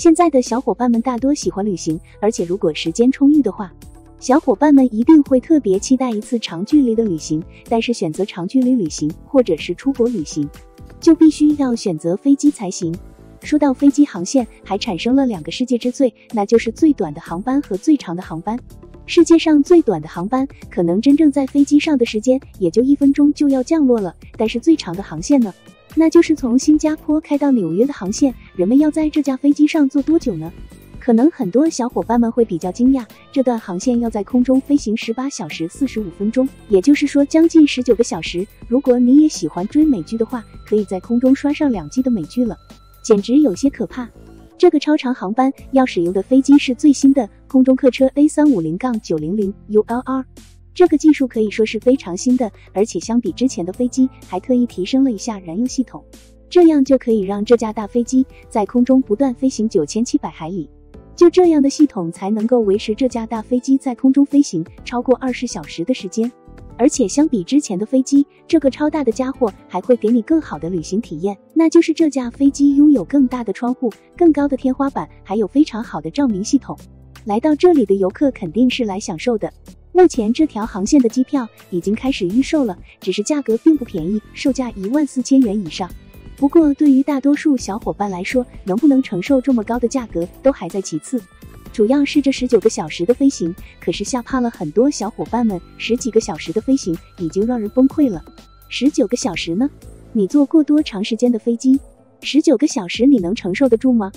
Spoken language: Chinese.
现在的小伙伴们大多喜欢旅行，而且如果时间充裕的话，小伙伴们一定会特别期待一次长距离的旅行。但是选择长距离旅行或者是出国旅行，就必须要选择飞机才行。说到飞机航线，还产生了两个世界之最，那就是最短的航班和最长的航班。世界上最短的航班，可能真正在飞机上的时间也就一分钟就要降落了。但是最长的航线呢？那就是从新加坡开到纽约的航线。人们要在这架飞机上坐多久呢？可能很多小伙伴们会比较惊讶，这段航线要在空中飞行十八小时四十五分钟，也就是说将近十九个小时。如果你也喜欢追美剧的话，可以在空中刷上两季的美剧了。简直有些可怕。这个超长航班要使用的飞机是最新的空中客车 A 三五零杠九零零 ULR，这个技术可以说是非常新的，而且相比之前的飞机还特意提升了一下燃油系统，这样就可以让这架大飞机在空中不断飞行九千七百海里。就这样的系统才能够维持这架大飞机在空中飞行超过二十小时的时间。而且相比之前的飞机，这个超大的家伙还会给你更好的旅行体验，那就是这架飞机拥有更大的窗户、更高的天花板，还有非常好的照明系统。来到这里的游客肯定是来享受的。目前这条航线的机票已经开始预售了，只是价格并不便宜，售价一万四千元以上。不过对于大多数小伙伴来说，能不能承受这么高的价格都还在其次。主要是这十九个小时的飞行，可是吓怕了很多小伙伴们。十几个小时的飞行已经让人崩溃了，十九个小时呢？你坐过多长时间的飞机？十九个小时你能承受得住吗？